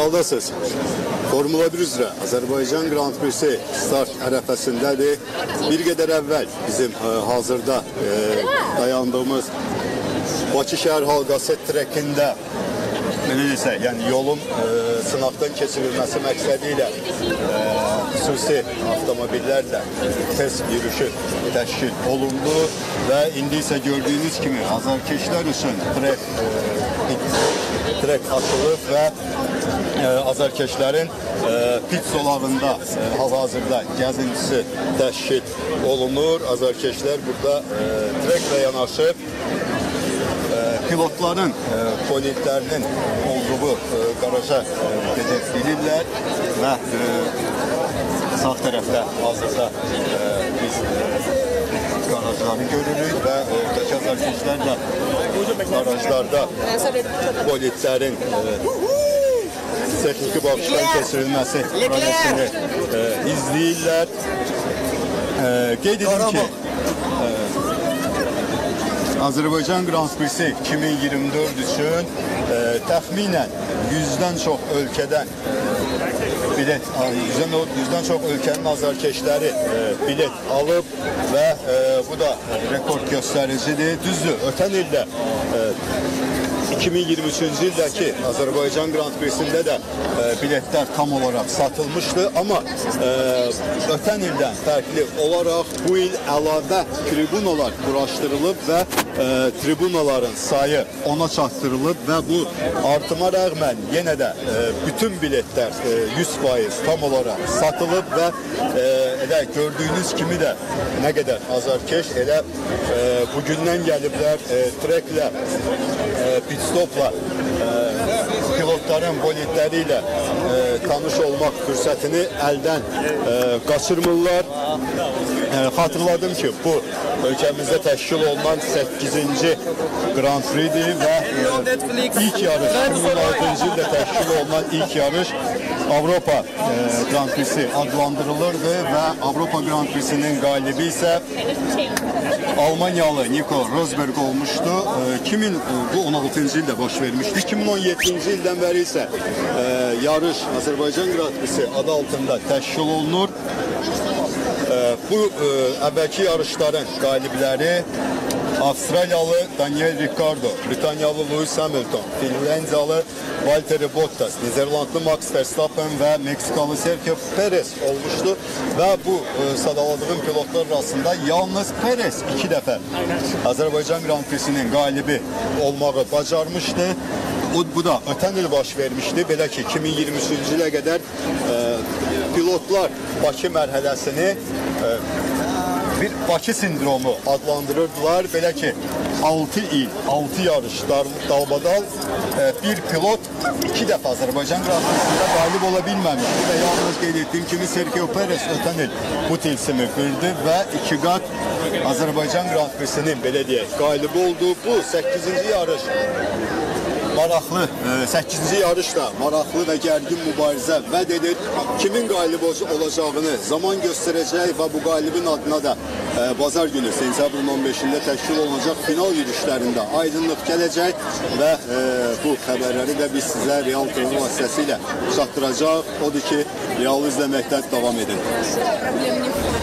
Realdasınız. Formula 1 üzrə Azərbaycan Grand Prix'si start ərəfəsindədir. Bir qədər əvvəl bizim e, hazırda e, dayandığımız Bakı şəhər halqası trekində belə desək, yəni yolun e, sınaqdan keçirilməsi məqsədi ilə e, xüsusi avtomobillərlə test yürüyüşü təşkil olundu və indi isə gördüyünüz kimi azarkeşlər üçün trek e, trek açılıb və azarkeşlərin e, pit zolağında e, hal-hazırda gəzintisi təşkil olunur. Azarkeşlər burada e, treklə yanaşı pilotların politlərinin olduğu qaraja gedib bilirlər və sağ tərəfdə hazırda biz qarajları görürük və oradakı azarkeşlər də qarajlarda politlərin e, texniki baxışdan keçirilməsi prosesini e, izləyirlər. E, qeyd edim ki, Azərbaycan Grand Prix'si 2024 üçün e, təxminən 100-dən çox ölkədən bilet, 100-dən, 100-dən çox ölkənin azarkeşləri e, bilet alıb və e, bu da rekord göstəricidir. Düzdür, ötən ildə e, 2023-cü ildəki Azərbaycan Grand Prix-sində də e, biletlər tam olaraq satılmışdı, amma e, ötən ildən fərqli olaraq bu il əlavə tribunalar quraşdırılıb və e, tribunaların sayı ona çatdırılıb və bu artıma rəğmən yenə də e, bütün biletlər e, 100% tam olaraq satılıb və e, elə gördüyünüz kimi də nə qədər azarkeş elə e, bugündən gəliblər e, treklə e, pit stopla e, pilotların bolidləri ilə e, tanış olmaq fürsətini əldən e, qaçırmırlar. Xatırladım ki, bu ölkəmizdə təşkil olunan 8-ci Grand Prix-dir və e, ilk yarış 2016-cı ildə təşkil olunan ilk yarış Avropa e, Grand Prix'si adlandırılırdı və Avropa Grand Prix'sinin qalibi isə Almanyalı Nico Rosberg. E, kimin e, bu 16-cı ildə baş vermişdi. 2017-ci ildən bəri isə yarış Azərbaycan Grand Prix'si adı altında təşkil olunur. Bu e, əvvəlki yarışların qalibləri Avustralyalı Daniel Ricciardo, Britanyalı Lewis Hamilton, Finlandiyalı Valtteri Bottas, Niderlandlı Max Verstappen və Meksikalı Sergio Perez olmuşdu və bu e, sadaladığım pilotlar arasında yalnız Perez iki dəfə Azərbaycan Grand Prix-sinin qalibi olmağı bacarmışdı. Bu, bu da ötən il baş vermişdi. Belə ki 2023-cü ilə qədər e, pilotlar Bakı mərhələsini e, bir Bakı sindromu adlandırırdılar. Belə ki 6 il, 6 yarış dalbadal e, bir pilot iki dəfə Azərbaycan Grand Prix'sində qalib ola bilməmişdi və yalnız qeyd etdiyim kimi Sergio Perez ötən il bu tilsimi qırdı və iki qat Azərbaycan Grand Prix'sinin belə deyək qalibi oldu. Bu 8-ci yarış maraqlı e, 8-ci yarışda maraqlı və gərgin mübarizə vəd edir. Kimin qalib olacağını zaman göstərəcək və bu qalibin adına da e, bazar günü sentyabrın 15-də təşkil olunacaq final yürüşlərində aydınlıq gələcək və e, bu xəbərləri də biz sizə Real TV vasitəsilə çatdıracaq. Odur ki, Realı izləməkdə davam edin.